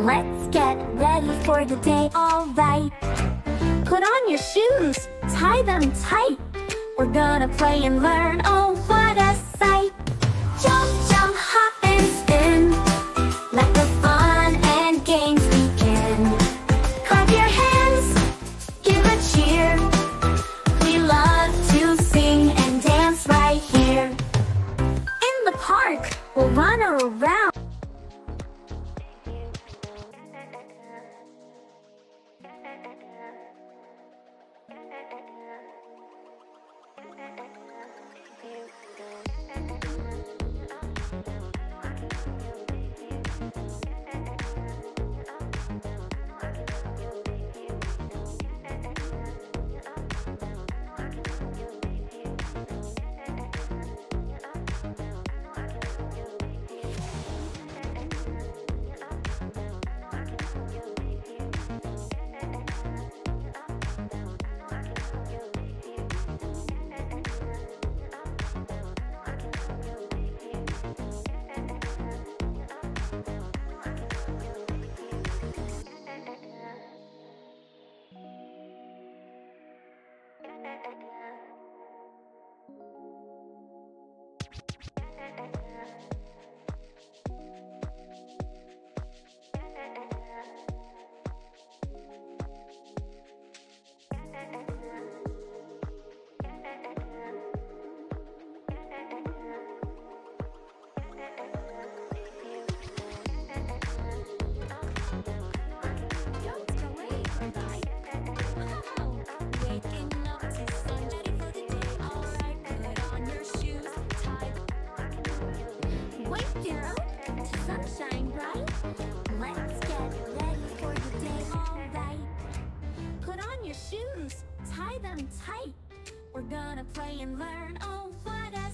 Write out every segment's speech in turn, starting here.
Let's get ready for the day, alright. Put on your shoes, tie them tight. We're gonna play and learn, oh, alright. shoes, tie them tight. We're gonna play and learn, oh, what a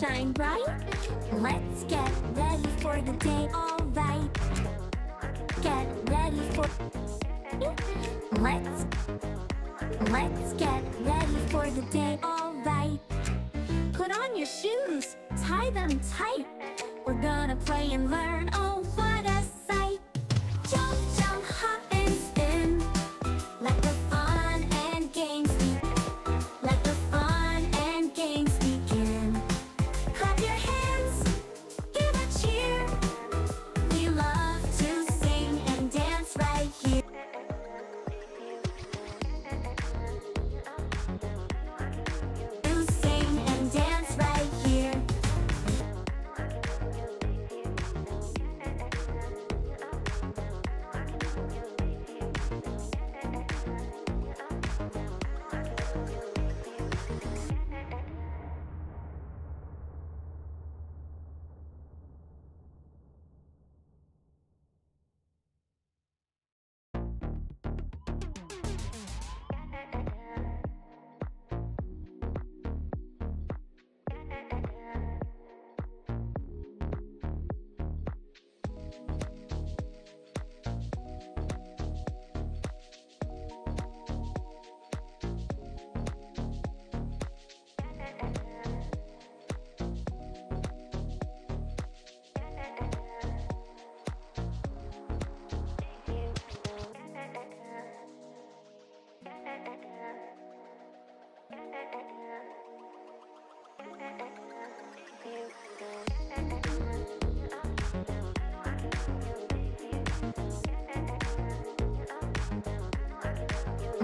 shine bright. Let's get ready for the day, alright. Get ready for... Let's... Let's get ready for the day, alright. Put on your shoes, tie them tight. We're gonna play and learn, oh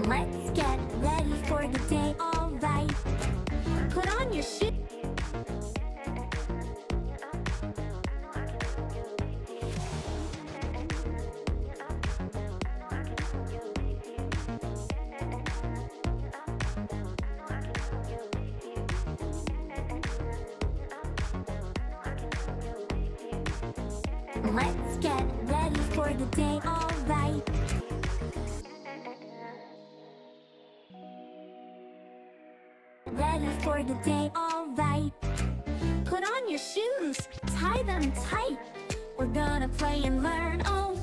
Let's get ready for the day, alright. Put on your shoes. Let's get ready for the day, alright. For the day, alright. Put on your shoes, tie them tight. We're gonna play and learn, oh,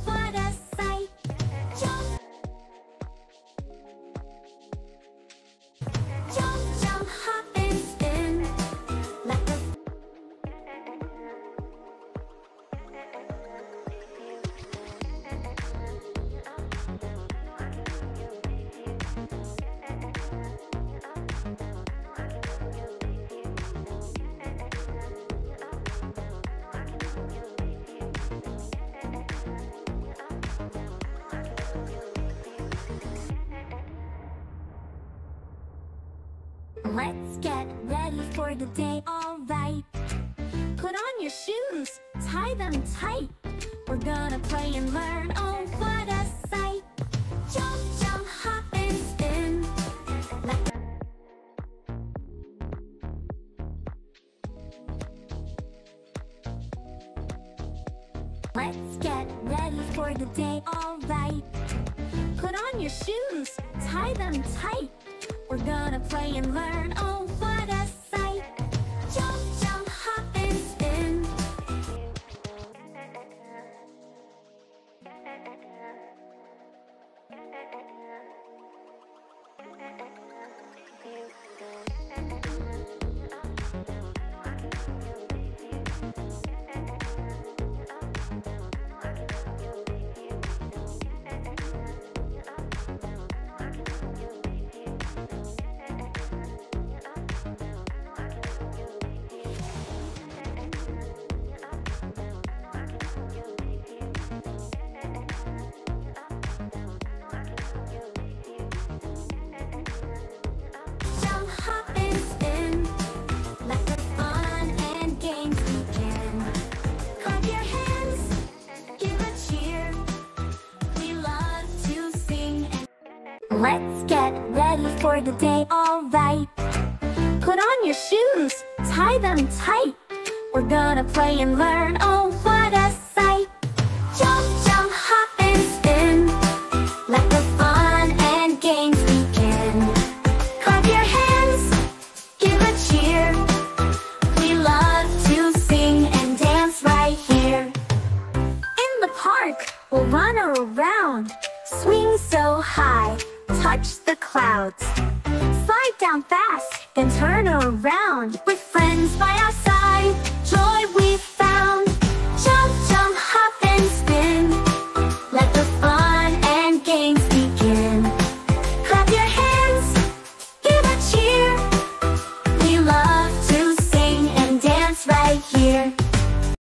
Let's get ready for the day, alright. Put on your shoes, tie them tight. We're gonna play and learn, oh, what a sight. Jump, jump, hop and spin. Let Let's get ready for the day, alright. Put on your shoes, tie them tight. We're gonna play and learn, oh, what a sight. Jump, jump, hop and spin. the day, alright. Put on your shoes, tie them tight. We're gonna play and learn, oh, what a sight. Jump, jump, hop and spin. Let the fun and games begin. Clap your hands, give a cheer. We love to sing and dance right here. In the park, we'll run around, swing so high, touch the clouds. Down fast, then turn around with friends by our side.